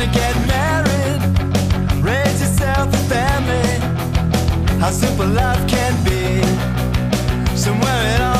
gonna get married, raise yourself a family. How simple love can be, somewhere it all.